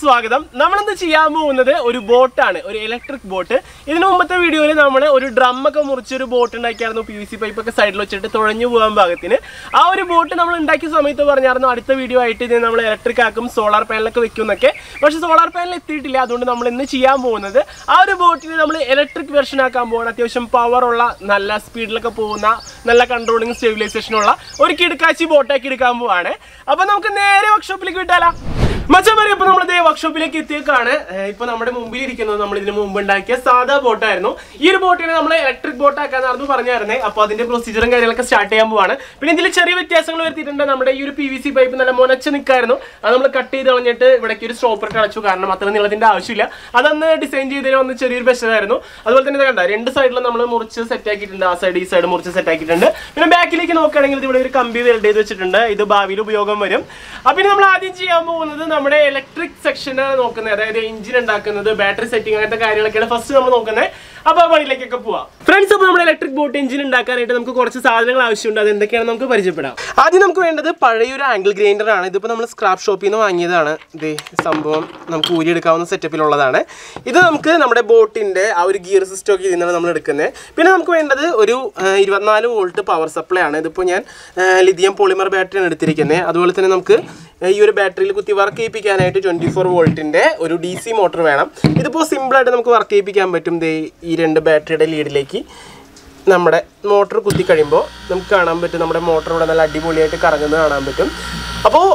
സ്വാഗതം. നമ്മളെന്ത് ചെയ്യാൻ പോകുന്നത്? ഒരു ബോട്ടാണ് ഒരു ഇലക്ട്രിക് ബോട്ട് ഇതിനു മുമ്പത്തെ വീഡിയോയിൽ നമ്മൾ ഒരു ഡ്രമ്മൊക്കെ മുറിച്ച് ഒരു ബോട്ട് ഉണ്ടാക്കിയായിരുന്നു പി വി സി പൈപ്പൊക്കെ സൈഡിൽ വെച്ചിട്ട് തുഴഞ്ഞു പോകാൻ ഭാഗത്തിന് ആ ഒരു ബോട്ട് നമ്മൾ ഉണ്ടാക്കിയ സമയത്ത് പറഞ്ഞായിരുന്നു അടുത്ത വീഡിയോ ആയിട്ട് ഇത് നമ്മൾ ഇലക്ട്രിക് ആക്കും സോളാർ പാനലൊക്കെ വെക്കും എന്നൊക്കെ. പക്ഷേ സോളാർ പാനൽ എത്തിയിട്ടില്ല അതുകൊണ്ട് നമ്മൾ ഇന്ന് ചെയ്യാൻ പോകുന്നത് ആ ഒരു ബോട്ടിന് നമ്മൾ ഇലക്ട്രിക് വെർഷൻ ആക്കാൻ പോകണം അത്യാവശ്യം പവർ ഉള്ള നല്ല സ്പീഡിലൊക്കെ പോകുന്ന നല്ല കൺട്രോളിങ് സ്റ്റെബിലൈസേഷനുള്ള ഒരു കിടക്കാച്ചി ബോട്ടാക്കി എടുക്കാൻ പോവാണ്. അപ്പോൾ നമുക്ക് നേരെ വർക്ക്ഷോപ്പിലേക്ക് വിട്ടാലോ? മച്ചമാരി ഇപ്പൊ നമ്മൾ വർക്ക്ഷോപ്പിലേക്ക് എത്തിയേക്കാണ്. ഇപ്പൊ നമ്മുടെ മുമ്പിൽ ഇരിക്കുന്നത് നമ്മൾ ഇതിന് മുമ്പ് ഉണ്ടാക്കിയ സാധാ ബോട്ടായിരുന്നു. ഈ ഒരു ബോട്ടിനെ നമ്മൾ ഇലക്ട്രിക് ബോട്ട് ആക്കാന്നായിരുന്നു പറഞ്ഞായിരുന്നേ. അപ്പൊ അതിന്റെ പ്രൊസീജിയറും കാര്യങ്ങളൊക്കെ സ്റ്റാർട്ട് ചെയ്യാൻ പോവാണ്. പിന്നെ ഇതിൽ ചെറിയ വ്യത്യാസങ്ങൾ വരുത്തിയിട്ടുണ്ട്. നമ്മുടെ ഈ ഒരു പി വി സി പൈപ്പ് നല്ല മുനച്ച് നിൽക്കായിരുന്നു അത് നമ്മൾ കട്ട് ചെയ്ത് കളഞ്ഞിട്ട് ഇവിടേക്ക് ഒരു സ്റ്റോപ്പർ കളച്ചു കാരണം അത്ര നീളത്തിന്റെ ആവശ്യമില്ല. അതന്ന് ഡിസൈൻ ചെയ്തതിന് വന്ന് ചെറിയൊരു പ്രശ്നമായിരുന്നു അതുപോലെ തന്നെ കണ്ട രണ്ട് സൈഡിലും നമ്മൾ മുറിച്ച് സെറ്റ് ആക്കിയിട്ടുണ്ട്. ആ സൈഡ് ഈ സൈഡ് മുറിച്ച് സെറ്റ് ആക്കിയിട്ടുണ്ട്. പിന്നെ ബാക്കിലേക്ക് നോക്കുകയാണെങ്കിൽ ഇവിടെ ഒരു കമ്പി വെൽഡ് ചെയ്ത് വെച്ചിട്ടുണ്ട്. ഇത് ഭാവിയിൽ ഉപയോഗം വരും. അപ്പൊ നമ്മൾ ആദ്യം ചെയ്യാൻ പോകുന്നത് നമ്മുടെ ഇലക്ട്രിക് സെക്ഷന് നോക്കുന്നത് അതായത് എഞ്ചിൻ ഉണ്ടാക്കുന്നത് ബാറ്ററി സെറ്റിംഗ് അങ്ങനത്തെ കാര്യങ്ങളൊക്കെയാണ് ഫസ്റ്റ് നമ്മൾ നോക്കുന്നത്. അപ്പൊ ആ പണിയിലേക്കൊക്കെ പോവാം. ഫ്രണ്ട്സ് അപ്പോൾ നമ്മുടെ ഇലക്ട്രിക് ബോട്ട് എഞ്ചിൻ ഉണ്ടാക്കാനായിട്ട് നമുക്ക് കുറച്ച് സാധനങ്ങൾ ആവശ്യമുണ്ട്. അത് എന്തൊക്കെയാണ് നമുക്ക് പരിചയപ്പെടാം. ആദ്യം നമുക്ക് വേണ്ടത് പഴയൊരു ആംഗിൾ ഗ്രൈൻഡർ ആണ്. ഇതിപ്പോൾ നമ്മൾ സ്ക്രാപ്പ് ഷോപ്പിൽ നിന്ന് വാങ്ങിയതാണ്. ഇത് സംഭവം നമുക്ക് ഊരിയെടുക്കാവുന്ന സെറ്റപ്പിലുള്ളതാണ് ഇത് നമുക്ക് നമ്മുടെ ബോട്ടിന്റെ ആ ഒരു ഗിയർ സിസ്റ്റം ഒക്കെ ഇതിനാണ് നമ്മൾ എടുക്കുന്നത്. പിന്നെ നമുക്ക് വേണ്ടത് ഒരു ഇരുപത്തിനാല് വോൾട്ട് പവർ സപ്ലൈ ആണ്. ഇതിപ്പോ ഞാൻ ലിഥിയം പോളിമർ ബാറ്ററിയാണ് എടുത്തിരിക്കുന്നത്. അതുപോലെ തന്നെ നമുക്ക് ഈ ഒരു ബാറ്ററിയിൽ കുത്തി വർക്ക് ചെയ്യിപ്പിക്കാനായിട്ട് ട്വന്റി ഫോർ വോൾട്ടിന്റെ ഒരു ഡി സി മോട്ടർ വേണം. ഇതിപ്പോൾ സിമ്പിളായിട്ട് നമുക്ക് വർക്ക് ചെയ്യിപ്പിക്കാൻ പറ്റും. ദേ ഈ രണ്ട് ബാറ്ററിയുടെ ലീഡിലേക്ക് നമ്മുടെ മോട്ടർ കുത്തി കഴിയുമ്പോൾ നമുക്ക് കാണാൻ പറ്റും. നമ്മുടെ മോട്ടർ നല്ല അടിപൊളിയായിട്ട് കറങ്ങുന്നത് കാണാൻ പറ്റും. അപ്പോൾ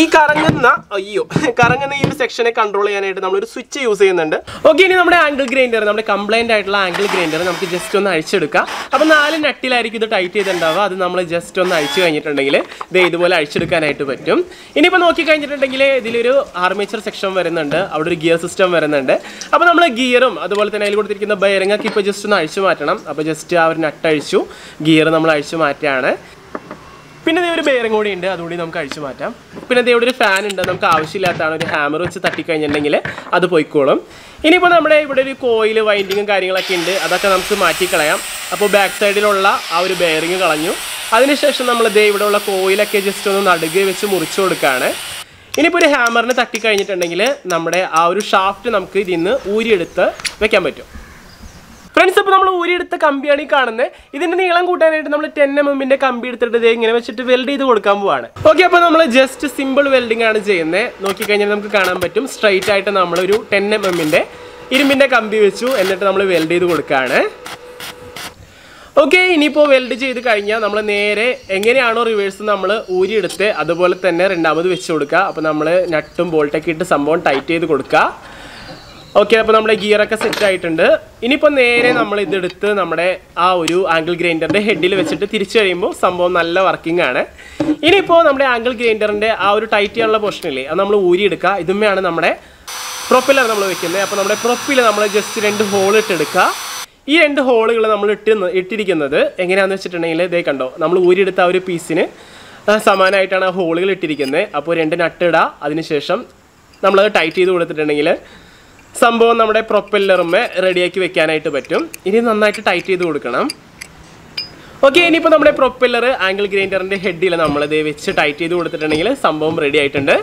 ഈ കറങ്ങുന്ന അയ്യോ കറങ്ങുന്ന ഈ ഒരു സെക്ഷനെ കൺട്രോൾ ചെയ്യാനായിട്ട് നമ്മളൊരു സ്വിച്ച് യൂസ് ചെയ്യുന്നുണ്ട്. ഓക്കെ ഇനി നമ്മുടെ ആംഗിൾ ഗ്രൈൻഡർ നമ്മുടെ കംപ്ലൈന്റ് ആയിട്ടുള്ള ആംഗിൾ ഗ്രൈൻഡർ നമുക്ക് ജസ്റ്റ് ഒന്ന് അഴിച്ചെടുക്കാം. അപ്പോൾ നാല് നട്ടിലായിരിക്കും ഇത് ടൈറ്റ് ചെയ്തിട്ടുണ്ടാവുക. അത് നമ്മൾ ജസ്റ്റ് ഒന്ന് അഴിച്ചു കഴിഞ്ഞിട്ടുണ്ടെങ്കിൽ ഇത് ഇതുപോലെ അഴിച്ചെടുക്കാനായിട്ട് പറ്റും. ഇനിയിപ്പോൾ നോക്കി കഴിഞ്ഞിട്ടുണ്ടെങ്കിൽ ഇതിലൊരു ആർമേച്ചർ സെക്ഷൻ വരുന്നുണ്ട്. അവിടെ ഒരു ഗിയർ സിസ്റ്റം വരുന്നുണ്ട്. അപ്പോൾ നമ്മൾ ഗിയറും അതുപോലെ തന്നെ അതിൽ കൊടുത്തിരിക്കുന്ന ബയറിങ്ങൊക്കെ ഇപ്പോൾ ജസ്റ്റ് ഒന്ന് അഴിച്ചു മാറ്റണം. അപ്പോൾ ജസ്റ്റ് ആ ഒരു നട്ട് അഴിച്ചു ഗിയർ നമ്മൾ അഴിച്ചു മാറ്റുകയാണ്. പിന്നെ ഇതേ ഒരു ബെയറിംഗ് കൂടി ഉണ്ട് അതുകൂടി നമുക്ക് അഴിച്ചു മാറ്റാം. പിന്നെ ഇതേ ഒരു ഫാൻ ഉണ്ട് നമുക്ക് ആവശ്യമില്ലാത്തതാണ് ഒരു ഹാമർ വെച്ച് തട്ടിക്കഴിഞ്ഞിട്ടുണ്ടെങ്കിൽ അത് പോയിക്കോളും. ഇനിയിപ്പോൾ നമ്മുടെ ഇവിടെ ഒരു കോയിൽ വൈൻഡിങ്ങും കാര്യങ്ങളൊക്കെ ഉണ്ട് അതൊക്കെ നമുക്ക് മാറ്റിക്കളയാം അപ്പോൾ ബാക്ക് സൈഡിലുള്ള ആ ഒരു ബെയറിങ് കളഞ്ഞു. അതിനുശേഷം നമ്മൾ ഇവിടെ ഉള്ള കോയിലൊക്കെ ജസ്റ്റ് ഒന്ന് നടുകെ വെച്ച് മുറിച്ചു കൊടുക്കുകയാണ്. ഇനിയിപ്പോൾ ഒരു ഹാമറിന് തട്ടിക്കഴിഞ്ഞിട്ടുണ്ടെങ്കിൽ നമ്മുടെ ആ ഒരു ഷാഫ്റ്റ് നമുക്ക് ഇതിൽ നിന്ന് ഊരിയെടുത്ത് വെക്കാൻ പറ്റും. ഫ്രണ്ട്സ് ഇപ്പോൾ നമ്മൾ ഊരിയെടുത്ത കമ്പിയാണ് ഈ കാണുന്നത് ഇതിന്റെ നീളം കൂട്ടാനായിട്ട് നമ്മൾ ടെൻ എം എമ്മിന്റെ കമ്പി എടുത്തിട്ട് ദേ ഇങ്ങനെ വെച്ചിട്ട് വെൽഡ് ചെയ്ത് കൊടുക്കാൻ പോവാണ്. ഓക്കെ അപ്പോൾ നമ്മൾ ജസ്റ്റ് സിമ്പിൾ വെൽഡിംഗ് ആണ് ചെയ്യുന്നത് നോക്കിക്കഴിഞ്ഞാൽ നമുക്ക് കാണാൻ പറ്റും. സ്ട്രൈറ്റ് ആയിട്ട് നമ്മളൊരു ടെൻ എം എമ്മിന്റെ ഇരുമ്പിന്റെ കമ്പി വെച്ചു. എന്നിട്ട് നമ്മൾ വെൽഡ് ചെയ്ത് കൊടുക്കുകയാണ് ഓക്കെ ഇനിയിപ്പോൾ വെൽഡ് ചെയ്ത് കഴിഞ്ഞാൽ നമ്മൾ നേരെ എങ്ങനെയാണോ റിവേഴ്സ് നമ്മൾ ഊരിയെടുത്ത് അതുപോലെ തന്നെ രണ്ടാമത് വെച്ച് കൊടുക്കുക. അപ്പോൾ നമ്മൾ നട്ടും ബോൾട്ടൊക്കെ ഇട്ട് സംഭവം ടൈറ്റ് ചെയ്ത് കൊടുക്കുക. ഓക്കെ അപ്പോൾ നമ്മുടെ ഗിയറൊക്കെ സെറ്റ് ആയിട്ടുണ്ട്. ഇനിയിപ്പോൾ നേരെ നമ്മൾ ഇതെടുത്ത് നമ്മുടെ ആ ഒരു ആംഗിൾ ഗ്രൈൻഡറിന്റെ ഹെഡിൽ വെച്ചിട്ട് തിരിച്ചു കഴിയുമ്പോൾ സംഭവം നല്ല വർക്കിംഗ് ആണ്. ഇനിയിപ്പോൾ നമ്മുടെ ആംഗിൾ ഗ്രൈൻഡറിന്റെ ആ ഒരു ടൈറ്റ് ചെയ്യാനുള്ള പോർഷനില്ലേ അത് നമ്മൾ ഊരിയെടുക്കുക ഇതുമ്മയാണ് നമ്മുടെ പ്രൊപ്പിലർ നമ്മൾ വെക്കുന്നത്. അപ്പോൾ നമ്മുടെ പ്രൊപ്പിൽ നമ്മൾ ജസ്റ്റ് രണ്ട് ഹോൾ ഇട്ടെടുക്കുക ഈ രണ്ട് ഹോളുകൾ നമ്മൾ ഇട്ട് ഇട്ടിരിക്കുന്നത് എങ്ങനെയാണെന്ന് വെച്ചിട്ടുണ്ടെങ്കിൽ ഇതേ കണ്ടോ നമ്മൾ ഊരിയെടുത്ത ആ ഒരു പീസിന് സമാനമായിട്ടാണ് ആ ഹോളുകൾ ഇട്ടിരിക്കുന്നത്. അപ്പോൾ രണ്ട് നട്ടിടുക അതിനുശേഷം നമ്മളത് ടൈറ്റ് ചെയ്ത് കൊടുത്തിട്ടുണ്ടെങ്കിൽ സംഭവം നമ്മുടെ പ്രൊപ്പല്ലറുമേ റെഡിയാക്കി വെക്കാനായിട്ട് പറ്റും. ഇനി നന്നായിട്ട് ടൈറ്റ് ചെയ്ത് കൊടുക്കണം. ഓക്കെ ഇനിയിപ്പോൾ നമ്മുടെ പ്രൊപ്പല്ലർ ആംഗിൾ ഗ്രൈൻഡറിന്റെ ഹെഡിൽ നമ്മളിത് വെച്ച് ടൈറ്റ് ചെയ്ത് കൊടുത്തിട്ടുണ്ടെങ്കിൽ സംഭവം റെഡി ആയിട്ടുണ്ട്.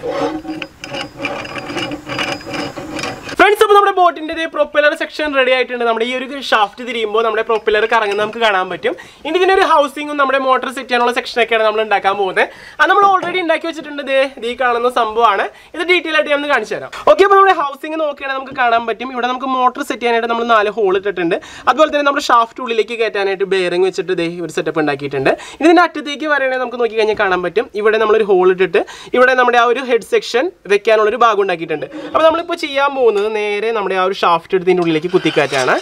നമ്മുടെ പ്രൊപ്പലർ സെക്ഷൻ റെഡി ആയിട്ടുണ്ട്. നമ്മുടെ ഈ ഒരു ഷാഫ്റ്റ് തിരിയുമ്പോൾ നമ്മുടെ പ്രൊപ്പലർ കറങ്ങുന്ന നമുക്ക് കാണാൻ പറ്റും. ഇനി ഇതിനൊരു ഹൗസിങ്ങും നമ്മുടെ മോട്ടർ സെറ്റ് ചെയ്യാനുള്ള സെക്ഷനൊക്കെയാണ് നമ്മൾ ഉണ്ടാക്കാൻ പോകുന്നത്. അത് നമ്മൾ ഓൾറെഡി ഉണ്ടാക്കി വെച്ചിട്ടുണ്ട് ഇത് ഈ കാണുന്ന സംഭവമാണ്. ഇത് ഡീറ്റെയിൽ ആയിട്ട് ഞാൻ കാണിച്ചു തരാം. ഓക്കെ അപ്പോൾ നമ്മുടെ ഹൗസിംഗ് നോക്കുകയാണെങ്കിൽ നമുക്ക് കാണാൻ പറ്റും. ഇവിടെ നമുക്ക് മോട്ടർ സെറ്റ് ചെയ്യാനായിട്ട് നമ്മൾ നാല് ഹോൾ ഇട്ടിട്ടുണ്ട്. അതുപോലെ തന്നെ നമ്മുടെ ഷാഫ്റ്റ് ഉള്ളിലേക്ക് കയറ്റാനായിട്ട് ബെയറിംഗ് വെച്ചിട്ട് ദേ ഒരു സെറ്റപ്പ് ഉണ്ടാക്കിയിട്ടുണ്ട്. ഇതിന്റെ അറ്റത്തേക്ക് വരണമെങ്കിൽ നമുക്ക് നോക്കി കഴിഞ്ഞാൽ കാണാൻ പറ്റും. ഇവിടെ നമ്മളൊരു ഹോൾ ഇട്ടിട്ട് ഇവിടെ നമ്മുടെ ആ ഒരു ഹെഡ് സെക്ഷൻ വെക്കാനുള്ളൊരു ഭാഗം ഉണ്ടാക്കിയിട്ടുണ്ട്. അപ്പോൾ നമ്മളിപ്പോൾ ചെയ്യാൻ പോകുന്നത് നേരെ നമ്മുടെ ആ ഒരു ഷാഫ്റ്റ് എടുത്ത് ഇതിന്റെ ഉള്ളിലേക്ക് കുത്തിക്കാറ്റാണ്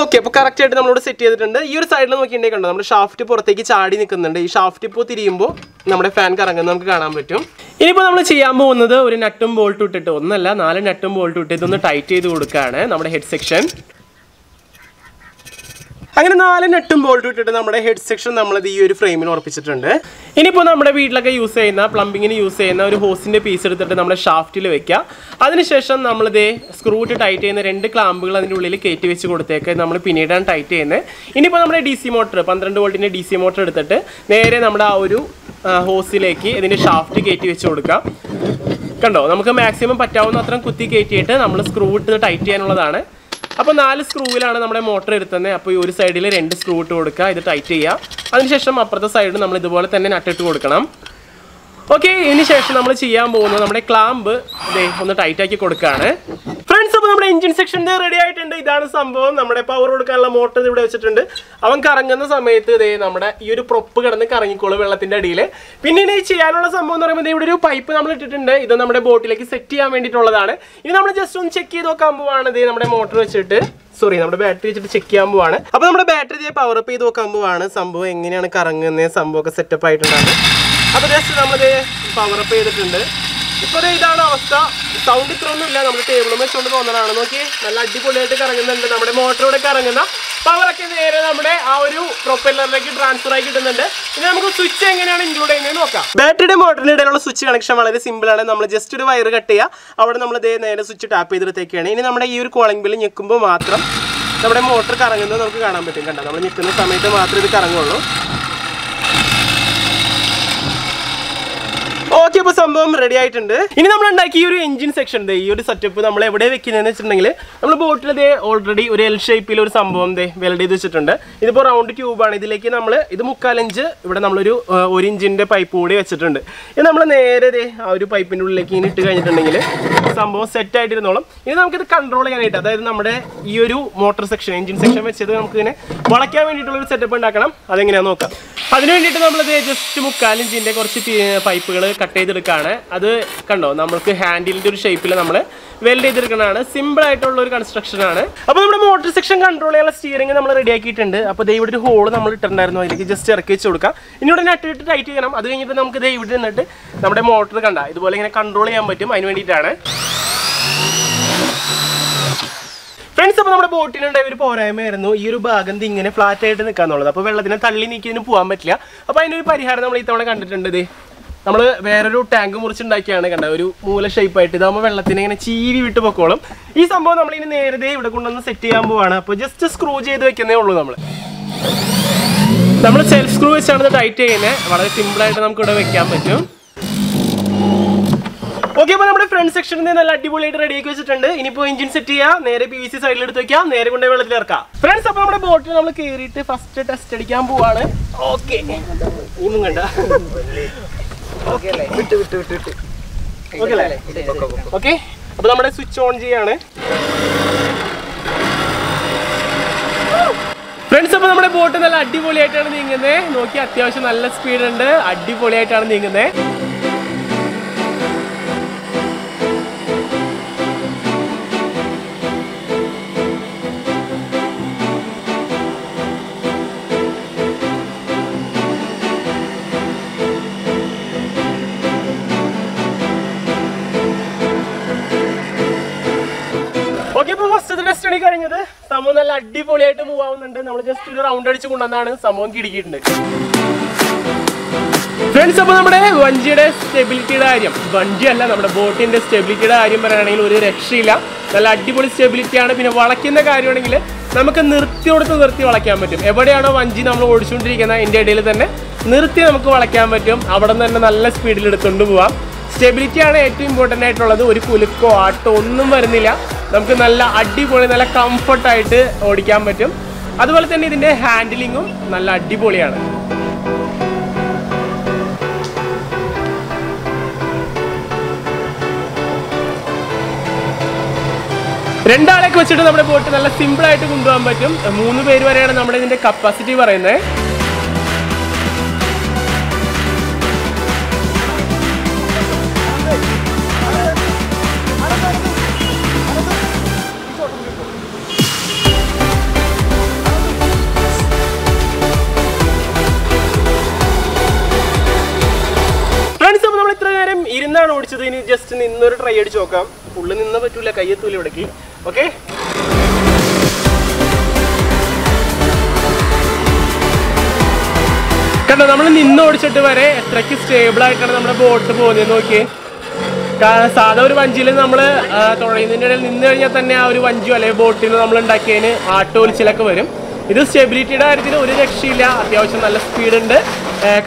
ഓക്കെ അപ്പോൾ കറക്റ്റ് ആയിട്ട് നമ്മളോട് സെറ്റ് ചെയ്തിട്ടുണ്ട്. ഈ ഒരു സൈഡിൽ നോക്കിയിട്ടുണ്ടെങ്കിൽ കണ്ടോ നമ്മുടെ ഷാഫ്റ്റ് പുറത്തേക്ക് ചാടി നിൽക്കുന്നുണ്ട്. ഈ ഷാഫ്റ്റ് ഇപ്പോൾ തിരിയുമ്പോൾ നമ്മുടെ ഫാൻ കറങ്ങുന്നത് നമുക്ക് കാണാൻ പറ്റും. ഇനിയിപ്പോൾ നമ്മൾ ചെയ്യാൻ പോകുന്നത് ഒരു നട്ടും ബോൾട്ടും ഇട്ടിട്ട് ഒന്നല്ല നാല് നട്ടും ബോൾട്ടും ഇട്ട് ഇതൊന്ന് ടൈറ്റ് ചെയ്ത് കൊടുക്കുകയാണ് നമ്മുടെ ഹെഡ് സെക്ഷൻ അങ്ങനെ നാല് നെട്ടും ബോൾട്ടും ഇട്ടിട്ട് നമ്മുടെ ഹെഡ് സെക്ഷൻ നമ്മളത് ഈ ഒരു ഫ്രെയിമിൽ ഉറപ്പിച്ചിട്ടുണ്ട്. ഇനിയിപ്പോൾ നമ്മുടെ വീട്ടിലൊക്കെ യൂസ് ചെയ്യുന്ന പ്ലംബിങ്ങിന് യൂസ് ചെയ്യുന്ന ഒരു ഹോസിന്റെ പീസ് എടുത്തിട്ട് നമ്മുടെ ഷാഫ്റ്റിൽ വെക്കുക അതിനുശേഷം നമ്മളിത് സ്ക്രൂ ഇട്ട് ടൈറ്റ് ചെയ്യുന്ന രണ്ട് ക്ലാമ്പുകൾ അതിന്റെ ഉള്ളിൽ കയറ്റി വെച്ച് കൊടുത്തേക്ക് നമ്മൾ പിന്നീടാണ് ടൈറ്റ് ചെയ്യുന്നത്. ഇനിയിപ്പോൾ നമ്മുടെ ഡി സി മോട്ടർ പന്ത്രണ്ട് വോൾട്ടിന്റെ ഡി സി മോട്ടർ എടുത്തിട്ട് നേരെ നമ്മുടെ ആ ഒരു ഹോസിലേക്ക് ഇതിന്റെ ഷാഫ്റ്റ് കയറ്റി വെച്ച് കൊടുക്കാം. കണ്ടോ? നമുക്ക് മാക്സിമം പറ്റാവുന്ന അത്രയും കുത്തി കയറ്റിയിട്ട് നമ്മൾ സ്ക്രൂ ഇട്ട് ടൈറ്റ് ചെയ്യാനുള്ളതാണ്. അപ്പോൾ നാല് സ്ക്രൂവിലാണ് നമ്മുടെ മോട്ടർ എടുത്തുന്നത് അപ്പോൾ ഈ ഒരു സൈഡിൽ രണ്ട് സ്ക്രൂ ഇട്ട് കൊടുക്കുക. ഇത് ടൈറ്റ് ചെയ്യുക. അതിനുശേഷം അപ്പുറത്തെ സൈഡ് നമ്മൾ ഇതുപോലെ തന്നെ നട്ടിട്ട് കൊടുക്കണം. ഓക്കെ ഇതിന് ശേഷം നമ്മൾ ചെയ്യാൻ പോകുന്നത് നമ്മുടെ ക്ലാമ്പ് ദേ ഒന്ന് ടൈറ്റാക്കി കൊടുക്കുകയാണ്. അപ്പോൾ നമ്മുടെ എഞ്ചിൻ സെക്ഷൻ റെഡി ആയിട്ടുണ്ട്. ഇതാണ് സംഭവം. നമ്മുടെ പവർ കൊടുക്കാനുള്ള മോട്ടർ ഇവിടെ വെച്ചിട്ടുണ്ട്. അവൻ കറങ്ങുന്ന സമയത്ത് ഇതേ നമ്മുടെ ഈ ഒരു പ്രൊപ്പ് കിടന്ന് കറങ്ങിക്കോളും വെള്ളത്തിന്റെ അടിയിൽ പിന്നെ ഇനി ചെയ്യാനുള്ള സംഭവം എന്ന് പറയുമ്പോൾ ഇവിടെ ഒരു പൈപ്പ് നമ്മൾ ഇട്ടിട്ടുണ്ട്. ഇത് നമ്മുടെ ബോട്ടിലേക്ക് സെറ്റ് ചെയ്യാൻ വേണ്ടിയിട്ടുള്ളതാണ്. ഇനി നമ്മൾ ജസ്റ്റ് ഒന്ന് ചെക്ക് ചെയ്ത് നോക്കാൻ പോവാണ്. ഇതേ നമ്മുടെ മോട്ടർ വെച്ചിട്ട്. സോറി നമ്മുടെ ബാറ്ററി വെച്ചിട്ട് ചെക്ക് ചെയ്യാൻ പോവാണ്. അപ്പോൾ നമ്മുടെ ബാറ്ററി പവർ അപ്പ് ചെയ്ത് നോക്കാൻ പോവാണ്. സംഭവം എങ്ങനെയാണ് കറങ്ങുന്നത് സംഭവമൊക്കെ സെറ്റപ്പ് ആയിട്ടുണ്ടാണ് അപ്പോൾ ജസ്റ്റ് നമ്മളിത് പവർ അപ്പ് ചെയ്തിട്ടുണ്ട്. ഇപ്പോൾ ഇതാണ് അവസ്ഥ. സൗണ്ട് ഇത്ര ഒന്നും ഇല്ല. നമ്മുടെ ടേബിളും വെച്ചുകൊണ്ട് തോന്നലാണ്. നോക്കി നല്ല അടിപൊളിയായിട്ട് കറങ്ങുന്നുണ്ട്. നമ്മുടെ മോട്ടറോടെ കറങ്ങുന്ന പവറൊക്കെ നേരെ നമ്മുടെ ആ ഒരു പ്രൊപ്പല്ലറിലേക്ക് ട്രാൻസ്ഫർ ആയി കിട്ടുന്നുണ്ട്. ഇനി നമുക്ക് സ്വിച്ച് എങ്ങനെയാണ് ഇൻക്ലൂഡ് ചെയ്യുന്നത് നോക്കാം. ബാറ്ററിയുടെ മോട്ടറിന്റെ ഇടയിലുള്ള സ്വിച്ച് കണക്ഷൻ വളരെ സിമ്പിൾ ആണ്. നമ്മൾ ജസ്റ്റ് ഒരു വയർ കട്ട് ചെയ്യുക അവിടെ നമ്മൾ ഇതേ നേരെ സ്വിച്ച് ടാപ്പ് ചെയ്തിടത്തേക്കാണ് ഇനി നമ്മുടെ ഈ ഒരു കോളിംഗ് ബില്ല് ഞെക്കുമ്പോൾ മാത്രം നമ്മുടെ മോട്ടർ കറങ്ങുന്നത് നമുക്ക് കാണാൻ പറ്റും. കണ്ടോ? നമ്മൾ ഞെക്കുന്ന സമയത്ത് മാത്രമേ ഇത് കറങ്ങുള്ളൂ ഓക്കെ അപ്പോൾ സംഭവം റെഡി ആയിട്ടുണ്ട്. ഇനി നമ്മൾ ഉണ്ടാക്കിയ ഈ ഒരു എഞ്ചിൻ സെക്ഷൻ ഈ ഒരു സെറ്റപ്പ് നമ്മൾ എവിടെ വെക്കുന്നതെന്ന് വെച്ചിട്ടുണ്ടെങ്കിൽ നമ്മൾ ബോട്ടിൽ ദേ ഓൾറെഡി ഒരു എൽ ഷേപ്പിൽ ഒരു സംഭവം ദേ വെൽഡ് ചെയ്ത് വെച്ചിട്ടുണ്ട്. ഇതിപ്പോൾ റൗണ്ട് ട്യൂബാണ് ഇതിലേക്ക് നമ്മൾ ഇത് മുക്കാലഞ്ച് ഇവിടെ നമ്മളൊരു ഒരു ഇഞ്ചിന്റെ പൈപ്പ് കൂടി വെച്ചിട്ടുണ്ട്. ഇത് നമ്മൾ നേരെ ദേ ആ ഒരു പൈപ്പിന്റെ ഉള്ളിലേക്ക് ഇനി ഇട്ട് കഴിഞ്ഞിട്ടുണ്ടെങ്കിൽ സംഭവം സെറ്റ് ആയിട്ടിരുന്നോളും. ഇനി നമുക്കിത് കൺട്രോൾ ചെയ്യാനായിട്ട് അതായത് നമ്മുടെ ഈ ഒരു മോട്ടോർ സെക്ഷൻ എഞ്ചിൻ സെക്ഷൻ വെച്ചത് നമുക്ക് ഇങ്ങനെ വളയ്ക്കാൻ വേണ്ടിയിട്ടുള്ള ഒരു സെറ്റപ്പ് ഉണ്ടാക്കണം. അതെങ്ങനെയാണെന്ന് നോക്കാം. അതിന് വേണ്ടിയിട്ട് നമ്മളിത് ജസ്റ്റ് മുക്കാലിഞ്ചിന്റെ കുറച്ച് പൈപ്പുകൾ കട്ട് ചെയ്തെടുക്കുകയാണ് അത് കണ്ടോ? നമ്മൾക്ക് ഹാൻഡിലിന്റെ ഒരു ഷേപ്പിൽ നമ്മൾ വെൽഡ് ചെയ്തെടുക്കുന്നതാണ് സിമ്പിൾ ആയിട്ടുള്ള ഒരു കൺസ്ട്രക്ഷൻ ആണ്. അപ്പോൾ നമ്മുടെ മോട്ടോർ സെക്ഷൻ കൺട്രോൾ ചെയ്യാനുള്ള സ്റ്റിയറിംഗ് നമ്മൾ റെഡി ആക്കിയിട്ടുണ്ട്. അപ്പോൾ ദേ ഇവിടെ ഒരു ഹോൾ നമ്മൾ ഇട്ടിട്ടുണ്ടായിരുന്നു. അതിലേക്ക് ജസ്റ്റ് ഇറക്കി വെച്ച് കൊടുക്കാം. ഇനി ഇവിടെ നട്ട് ഇട്ട് ടൈറ്റ് ചെയ്യണം. അത് കഴിഞ്ഞിട്ട് നമുക്ക് ദേ നിന്നിട്ട് നമ്മുടെ മോട്ടോർ കണ്ട ഇതുപോലെ ഇങ്ങനെ കൺട്രോൾ ചെയ്യാൻ പറ്റും. അതിന് വേണ്ടിയിട്ടാണ്. ഫ്രണ്ട്സ് അപ്പോൾ നമ്മുടെ ബോട്ടിനുണ്ടായ ഒരു പോരായ്മയായിരുന്നു ഈ ഒരു ഭാഗം ഇങ്ങനെ ഫ്ലാറ്റ് ആയിട്ട് നിൽക്കാന്നുള്ളത് അപ്പോൾ വെള്ളത്തിനെ തള്ളി നീക്കിയതിന് പോകാൻ പറ്റില്ല. അപ്പോൾ അതിനൊരു പരിഹാരം നമ്മൾ ഇത്തവണ കണ്ടിട്ടുണ്ട് ദേ നമ്മൾ വേറൊരു ടാങ്ക് മുറിച്ചുണ്ടാക്കിയാണ് കണ്ട ഒരു മൂല ഷേപ്പായിട്ട് ഇതാകുമ്പോൾ വെള്ളത്തിന് ഇങ്ങനെ ചീവി വിട്ട് പൊക്കോളും. ഈ സംഭവം നമ്മൾ ഇനി നേരത്തെ ഇവിടെ കൊണ്ടുവന്ന് സെറ്റ് ചെയ്യാൻ പോവാണ്. അപ്പോൾ ജസ്റ്റ് സ്ക്രൂ ചെയ്ത് വെക്കുന്നേ ഉള്ളൂ നമ്മൾ നമ്മൾ സെൽഫ് സ്ക്രൂ വെച്ചാണ് ഇത് ടൈറ്റ് ചെയ്യുന്നത്. വളരെ സിമ്പിൾ ആയിട്ട് നമുക്ക് ഇവിടെ വെക്കാൻ പറ്റും. ഓക്കെ അപ്പോൾ നമ്മുടെ ഫ്രണ്ട് സെക്ഷനിൽ നിന്ന് നല്ല അടിപൊളിയായിട്ട് റെഡിയാക്കി വെച്ചിട്ടുണ്ട്. ഇനിയിപ്പോൾ എഞ്ചിൻ സെറ്റ് ചെയ്യാം. നേരെ പി വി സി സൈഡിൽ എടുത്ത് വെക്കാം. നേരെ കൊണ്ടുപോയി വെള്ളത്തിൽ ഇറക്കാം. ഫ്രണ്ട്സ് അപ്പോൾ നമ്മുടെ ബോട്ടിൽ നമ്മൾ കയറിയിട്ട് ഫസ്റ്റ് ടെസ്റ്റ് അടിക്കാൻ പോവാണ്. ഓക്കെ ഒന്നും കണ്ട. ഓക്കെ അല്ലേ? ഓക്കെ അപ്പോൾ നമ്മുടെ സ്വിച്ച് ഓൺ ചെയ്യാണ്. ഫ്രണ്ട്സ് അപ്പോൾ നമ്മുടെ ബോട്ട് നല്ല അടിപൊളിയായിട്ടാണ് നീങ്ങുന്നത് നോക്കി അത്യാവശ്യം നല്ല സ്പീഡ് ഉണ്ട്. അടിപൊളിയായിട്ടാണ് നീങ്ങുന്നത് അടിപൊളിയായിട്ട് മൂവ് ആവുന്നുണ്ട്. നമ്മൾ ജസ്റ്റ് ഒരു റൗണ്ട് അടിച്ച് കൊണ്ടുവന്നാണ് സംഭവം കിടിക്കിയിട്ടുണ്ട്. ഫ്രണ്ട്സ് അപ്പോൾ നമ്മുടെ വഞ്ചിയുടെ സ്റ്റെബിലിറ്റിയുടെ കാര്യം. വഞ്ചി അല്ല നമ്മുടെ ബോട്ടിന്റെ സ്റ്റെബിലിറ്റിയുടെ കാര്യം പറയുകയാണെങ്കിൽ ഒരു രക്ഷയില്ല. നല്ല അടിപൊളി സ്റ്റെബിലിറ്റിയാണ് പിന്നെ വളയ്ക്കുന്ന കാര്യമാണെങ്കിൽ നമുക്ക് നിർത്തി കൊടുത്ത് നിർത്തി വളയ്ക്കാൻ പറ്റും. എവിടെയാണോ വഞ്ചി നമ്മൾ ഓടിച്ചുകൊണ്ടിരിക്കുന്നത് അതിന്റെ ഇടയിൽ തന്നെ നിർത്തി നമുക്ക് വളയ്ക്കാൻ പറ്റും. അവിടെ നിന്ന് തന്നെ നല്ല സ്പീഡിൽ എടുത്തുകൊണ്ട് പോവാം. സ്റ്റെബിലിറ്റി ആണ് ഏറ്റവും ഇമ്പോർട്ടന്റ് ആയിട്ടുള്ളത്. ഒരു കുലുക്കോ ആട്ടോ ഒന്നും വരുന്നില്ല. നമുക്ക് നല്ല അടിപൊളി നല്ല കംഫർട്ടായിട്ട് ഓടിക്കാൻ പറ്റും. അതുപോലെ തന്നെ ഇതിന്റെ ഹാൻഡിലിങ്ങും നല്ല അടിപൊളിയാണ്. രണ്ടാളെയൊക്കെ വെച്ചിട്ട് നമ്മുടെ ബോട്ട് നല്ല സിമ്പിളായിട്ട് കൊണ്ടുപോകാൻ പറ്റും. മൂന്ന് പേര് വരെയാണ് നമ്മുടെ ഇതിന്റെ കപ്പാസിറ്റി പറയുന്നത്. ഇരുന്നാണ് ഓടിച്ചത്. ഇനി ജസ്റ്റ് നിന്നൊരു ട്രൈ അടിച്ച് നോക്കാം. ഫുള്ള് നിന്ന് പറ്റൂല കയ്യെത്തൂല ഇവിടേക്ക്. ഓക്കെ കണ്ടോ നമ്മൾ നിന്ന് ഓടിച്ചിട്ട് വരെ എത്രക്ക് സ്റ്റേബിൾ ആയിട്ടാണ് നമ്മുടെ ബോട്ട് പോകുന്നത് നോക്കിയേ. സാധാ ഒരു വഞ്ചിയിൽ നമ്മൾ തുഴയുന്നതിന്റെ ഇടയിൽ നിന്ന് കഴിഞ്ഞാൽ തന്നെ ആ ഒരു വഞ്ചിയോ അല്ലെങ്കിൽ ബോട്ടിൽ നമ്മൾ ഉണ്ടാക്കിയതിന് ആട്ടോലിച്ചിലൊക്കെ വരും. ഇത് സ്റ്റെബിലിറ്റിയുടെ കാര്യത്തിൽ ഒരു രക്ഷയില്ല. അത്യാവശ്യം നല്ല സ്പീഡുണ്ട്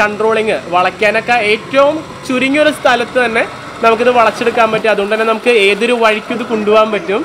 കൺട്രോളിങ് വളയ്ക്കാനൊക്കെ ഏറ്റവും ചുരുങ്ങിയ ഒരു സ്ഥലത്ത് തന്നെ നമുക്കിത് വളച്ചെടുക്കാൻ പറ്റും. അതുകൊണ്ട് തന്നെ നമുക്ക് ഏതൊരു വഴിക്കും ഇത് കൊണ്ടുപോകാൻ പറ്റും.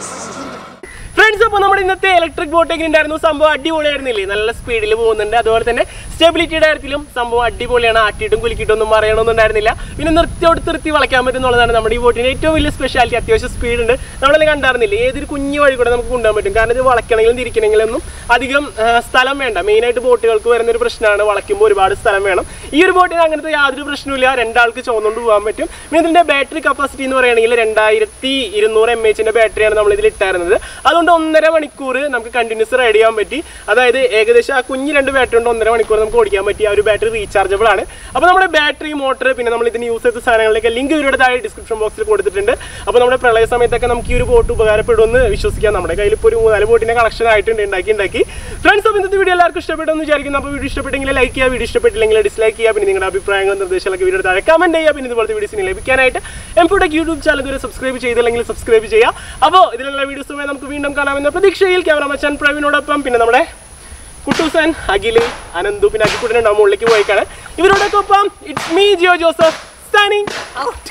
ഫ്രണ്ട്സ് അപ്പോൾ നമ്മുടെ ഇന്നത്തെ ഇലക്ട്രിക് ബോട്ട് എങ്ങനെ ഉണ്ടായിരുന്നു സംഭവം അടിപൊളിയായിരുന്നില്ലേ? നല്ല സ്പീഡിൽ പോകുന്നുണ്ട്. അതുപോലെ തന്നെ സ്റ്റെബിലിറ്റിയുടെ കാര്യത്തിലും സംഭവം അടിപൊളിയാണ്. ആട്ടിയിട്ടും കുലുക്കിയിട്ടും ഒന്നും പറയണമെന്നുണ്ടായിരുന്നില്ല പിന്നെ നിർത്തിയോട് നിർത്തി വളയ്ക്കാൻ പറ്റുന്നുള്ളതാണ് നമ്മുടെ ഈ ബോട്ടിന് ഏറ്റവും വലിയ സ്പെഷ്യാലിറ്റി അത്യാവശ്യം സ്പീഡ് ഉണ്ട്. നമ്മളെല്ലാം കണ്ടായിരുന്നില്ലേ ഏതൊരു കുഞ്ഞു വഴി കൂടെ നമുക്ക് കൊണ്ടുപോകാൻ പറ്റും. കാരണം ഇത് വളയ്ക്കണമെങ്കിലും തിരിക്കണമെങ്കിലും ഒന്നും അധികം സ്ഥലം വേണ്ട. മെയിനായിട്ട് ബോട്ടുകൾക്ക് വരുന്ന ഒരു പ്രശ്നമാണ്. വളയ്ക്കുമ്പോൾ ഒരുപാട് സ്ഥലം വേണം. ഈ ഒരു ബോട്ടിന് അങ്ങനത്തെ യാതൊരു പ്രശ്നമില്ല രണ്ടാൾക്ക് ചുവന്നുകൊണ്ട് പോകാൻ പറ്റും. പിന്നെ ഇതിന്റെ ബാറ്ററി കപ്പാസിറ്റി എന്ന് പറയുകയാണെങ്കിൽ രണ്ടായിരത്തി ഇരുന്നൂറ് എം എച്ചിന്റെ ബാറ്ററിയാണ് നമ്മൾ ഇട്ടായിരുന്നത്. അതുകൊണ്ട് ഒന്നര മണിക്കൂർ നമുക്ക് കണ്ടിന്യൂസ് റൈഡ് ചെയ്യാൻ പറ്റി. അതായത് ഏകദേശം ആ കുഞ്ഞ് രണ്ട് ബാറ്ററി കൊണ്ട് ഒന്നര മണിക്കൂർ നമുക്ക് ഓടിക്കാൻ പറ്റി. ആ ഒരു ബാറ്ററി റീചാർജബിൾ ആണ്. അപ്പോൾ നമ്മുടെ ബാറ്ററി മോട്ടർ പിന്നെ നമ്മൾ ഇതിന് യൂസ് ചെയ്ത സാധനങ്ങളിലേക്ക് ലിങ്ക് ഇവരുടെ താഴെ ഡിസ്ക്രിപ്ഷൻ ബോക്സിൽ കൊടുത്തിട്ടുണ്ട്. അപ്പോൾ നമ്മുടെ പ്രളയ സമയത്തൊക്കെ നമുക്ക് ഈ ഒരു ബോട്ട് ഉപകാരപ്പെടുമെന്ന് വിശ്വസിക്കാം. നമ്മുടെ കയ്യിൽ ഇപ്പോൾ ഒരു മൂന്നാൽ ബോട്ടിന്റെ കളക്ഷൻ ആയിട്ടുണ്ട് ഉണ്ടാക്കി ഉണ്ടാക്കി. ഫ്രണ്ട്സ് അപ്പോൾ ഇന്നത്തെ വീഡിയോ എല്ലാവർക്കും ഇഷ്ടപ്പെട്ടെന്ന് വിചാരിക്കുന്നു. അപ്പോൾ വീഡിയോ ഇഷ്ടപ്പെട്ടെങ്കിൽ ലൈക്ക് ചെയ്യുക വീഡിയോ ഇഷ്ടപ്പെട്ടില്ലെങ്കിൽ ഡിസ്ലൈക്ക് ചെയ്യുക പിന്നെ നിങ്ങളുടെ അഭിപ്രായങ്ങളും നിർദ്ദേശങ്ങളൊക്കെ വീഡിയോ താഴെ കമന്റ് ചെയ്യുക പിന്നെ ഇതുപോലത്തെ വീഡിയോസിന് ലഭിക്കാനായിട്ട് എംപുടെക് യൂട്യൂബ് ചാനൽ ഇതുവരെ സബ്സ്ക്രൈബ് ചെയ്തില്ലെങ്കിൽ സബ്സ്ക്രൈബ് ചെയ്യുക. അപ്പോൾ ഇതിലുള്ള വീഡിയോസുമായി നമുക്ക് വീണ്ടും കാണാമെന്ന പ്രതീക്ഷയിൽ ക്യാമറമാൻ പ്രവീണോടൊപ്പം. പിന്നെ നമ്മുടെ കുട്ടൂസൻ അഖിൽ അനന്തു പിന്നെ അഖിക്കുട്ടനുണ്ടാവും മുകളിലേക്ക് പോയിക്കാണ്. ഇവരോടൊക്കെ ഒപ്പം it's me Jio Joseph standing out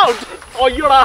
out അയ്യോടാ.